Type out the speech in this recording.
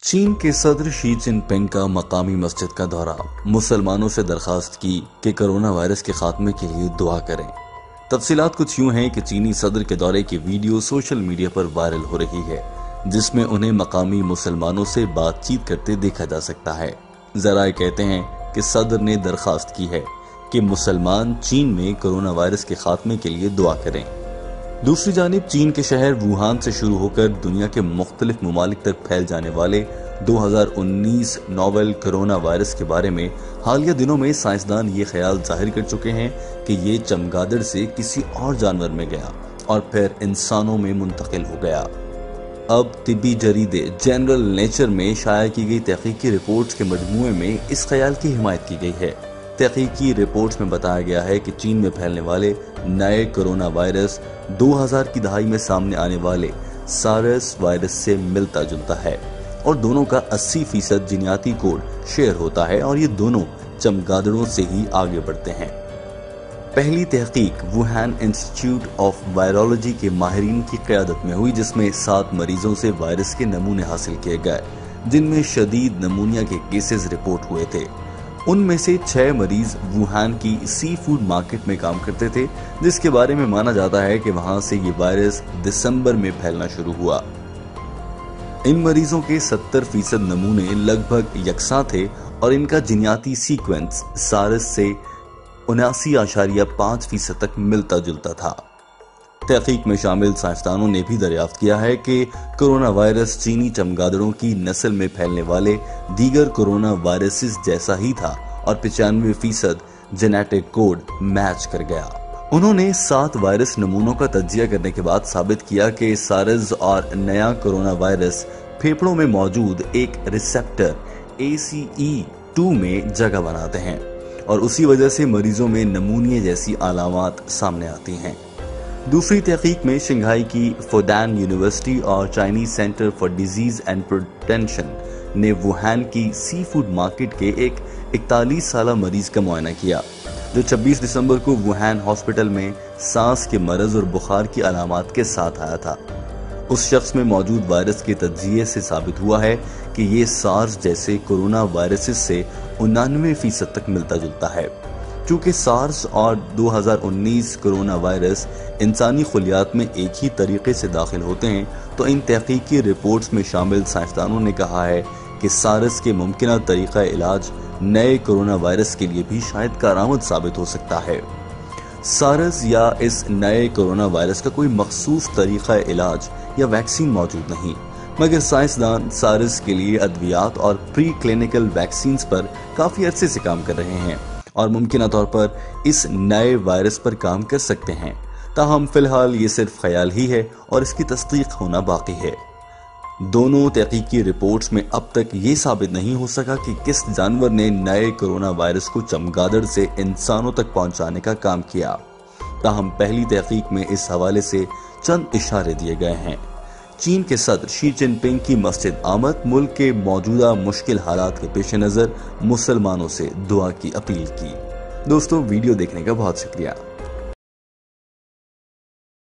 چین کے صدر شی جن پنگ کا مقامی مسجد کا دورہ، مسلمانوں سے درخواست کی کہ کرونا وائرس کے خاتمے کے لیے دعا کریں۔ تفصیلات کچھ یوں ہیں کہ چینی صدر کے دورے کی ویڈیو سوشل میڈیا پر وائرل ہو رہی ہے، جس میں انہیں مقامی مسلمانوں سے بات چیت کرتے دیکھا جا سکتا ہے۔ ذرائع کہتے ہیں کہ صدر نے درخواست کی ہے کہ مسلمان چین میں کرونا وائرس کے خاتمے کے لیے دعا کریں۔ دوسری جانب چین کے شہر ووہان سے شروع ہو کر دنیا کے مختلف ممالک تک پھیل جانے والے دو ہزار انیس نوول کرونا وائرس کے بارے میں حالیہ دنوں میں سائنسدان یہ خیال ظاہر کر چکے ہیں کہ یہ چمگادڑ سے کسی اور جانور میں گیا اور پھر انسانوں میں منتقل ہو گیا۔ اب طبی جریدے جنرل نیچر میں شائع کی گئی تحقیقی رپورٹس کے مجموعے میں اس خیال کی حمایت کی گئی ہے۔ تحقیقی رپورٹس میں بتایا گیا ہے کہ چین میں پھیلنے والے نئے کرونا وائرس دو ہزار کی دہائی میں سامنے آنے والے سارس وائرس سے ملتا جلتا ہے اور دونوں کا اسی فیصد جنیاتی کوڈ شیئر ہوتا ہے اور یہ دونوں چمگادڑوں سے ہی آگے بڑھتے ہیں۔ پہلی تحقیق ووہان انسٹیٹیوٹ آف وائرولوجی کے ماہرین کی قیادت میں ہوئی جس میں سات مریضوں سے وائرس کے نمونے حاصل کیے گئے، جن میں شدید نمونیا کے کیسز رپورٹ ہوئے تھے۔ ان میں سے چھ مریض ووہان کی سی فوڈ مارکیٹ میں کام کرتے تھے، جس کے بارے میں مانا جاتا ہے کہ وہاں سے یہ وائرس دسمبر میں پھیلنا شروع ہوا۔ ان مریضوں کے ستر فیصد نمونے لگ بھگ یکساں تھے اور ان کا جنیاتی سیکوینس سارس سے اناسی اشاریہ پانچ فیصد تک ملتا جلتا تھا۔ تحقیق میں شامل سائنسدانوں نے بھی دریافت کیا ہے کہ کرونا وائرس چینی چمگادڑوں کی نسل میں پھیلنے والے دیگر کرونا وائرسز جیسا ہی تھا اور پچانوے فیصد جینیٹک کوڈ میچ کر گیا۔ انہوں نے سات وائرس نمونوں کا تجزیہ کرنے کے بعد ثابت کیا کہ سارز اور نیا کرونا وائرس پھیپڑوں میں موجود ایک receptor A C E to میں جگہ بناتے ہیں اور اسی وجہ سے مریضوں میں نمونیے جیسی علامات سامنے آتی ہیں۔ دوسری تحقیق میں شنگھائی کی فودان یونیورسٹی اور Chinese centre for disease and protection نے ووہان کی سی فوڈ مارکیٹ کے ایک اکتالیس سالہ مریض کا معائنہ کیا، جو چھبیس دسمبر کو ووہان ہاسپٹل میں سانس کے مرض اور بخار کی علامات کے ساتھ آیا تھا۔ اس شخص میں موجود وائرس کے تجزیے سے ثابت ہوا ہے کہ یہ سارس جیسے کرونا وائرسز سے انانوے فیصد تک ملتا جلتا ہے۔ چونکہ سارس اور دو ہزار انیس کرونا وائرس انسانی خلیات میں ایک ہی طریقے سے داخل ہوتے ہیں، تو ان تحقیقی رپورٹس میں شامل سائنسدانوں نے کہا ہے کہ سارس کے ممکنہ طریقہ علاج نئے کرونا وائرس کے لیے بھی شاید کارآمد ثابت ہو سکتا ہے۔ سارس یا اس نئے کرونا وائرس کا کوئی مخصوص طریقہ علاج یا ویکسین موجود نہیں، مگر سائنسدان سارس کے لیے ادویات اور پری کلینکل ویکسینز پر کافی عرصے سے کام کر رہے ہیں۔ اور ممکنہ طور پر اس نئے وائرس پر کام کر سکتے ہیں۔ تاہم، فی الحال یہ صرف خیال ہی ہے اور اس کی تصدیق ہونا باقی ہے۔ دونوں تحقیقی رپورٹس میں اب تک یہ ثابت نہیں ہو سکا کہ کس جانور نے نئے کرونا وائرس کو چمگادڑ سے انسانوں تک پہنچانے کا کام کیا۔ تاہم، پہلی تحقیق میں اس حوالے سے چند اشارے دیے گئے ہیں۔ چین کے صدر شی جن پنگ کی مسجد آمد ملک کے موجودہ مشکل حالات کے پیش نظر مسلمانوں سے دعا کی اپیل کی۔ دوستو، ویڈیو دیکھنے کا بہت شکریہ۔